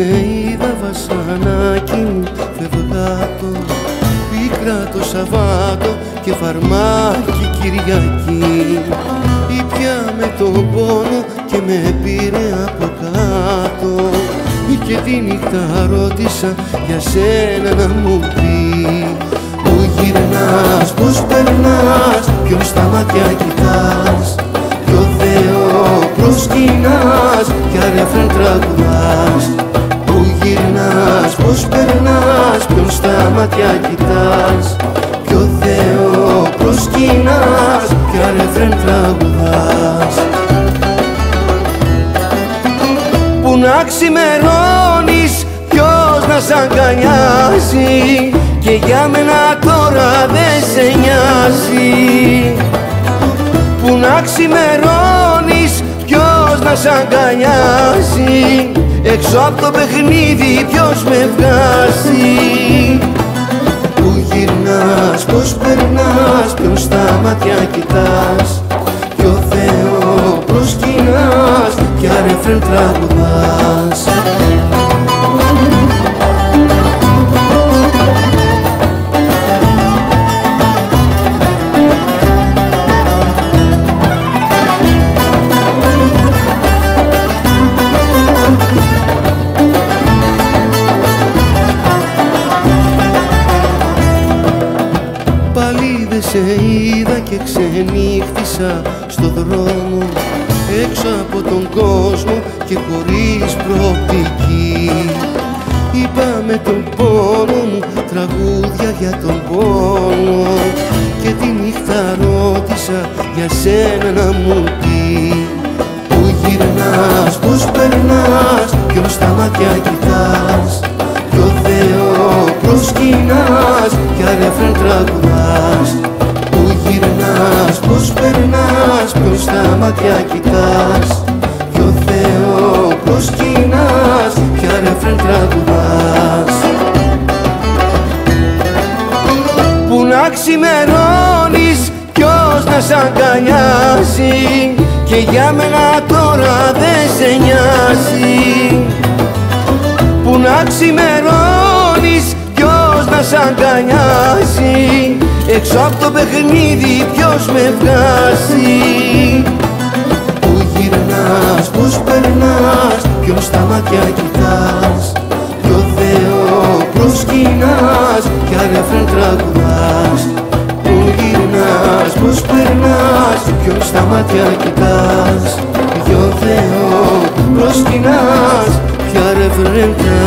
Σε είδα βασανάκι μου φευγάτο Πίκρα το Σαββάτο και φαρμάκι Κυριακή. Ήπια με τον πόνο και με πήρε από κάτω. Και τη νύχτα ρώτησα για σένα να μου πει. Πού γυρνάς, πώς περνάς, ποιον στα μάτια κοιτάς. Ποιο Θεός προσκυνάς ξημερώνεις ποιος να σ' αγκαλιάζει και για μένα τώρα δεν σε νοιάζει. Που να ξημερώνεις ποιος να σ' αγκαλιάζει Έξω από το παιχνίδι ποιος με βγάζει. Που γυρνάς, πως περνάς, ποιον στα μάτια κοιτάς προσκυνάς κι αρεφρέν τραγουδάς Πάλι δε σε είδα και ξενύχτησα στο δρόμο έξω από τον κόσμο και χωρίς προοπτική. Είπα με τον πόνο μου τραγούδια για τον πόνο. Και τη νύχτα ρώτησα για σένα να μου πει. Πού γυρνάς, πώς περνάς, ποιον στα μάτια κοιτάς. Ποιο Θεός προσκυνάς κι αρεφρέν τραγουδάς μάτια κοιτάς. Ποιο Θεό προσκυνάς κι αρεφρέν τραγουδάς. Που να ξημερώνεις ποιος να σ' αγκαλιάζει και για μένα τώρα δεν σε νοιάζει. Που να ξημερώνεις ποιος να σ' αγκαλιάζει. Έξω από το παιχνίδι ποιος με βγάζει. Πού γυρνάς, πώς περνάς, ποιον στα μάτια κοιτάς. Ποιο Θεό προσκυνάς κι αρεφρέν τραγουδάς. Πού γυρνάς, πώς περνάς, ποιον στα μάτια κοιτάς. Ποιο Θεό προσκυνάς κι αρεφρέν τραγουδάς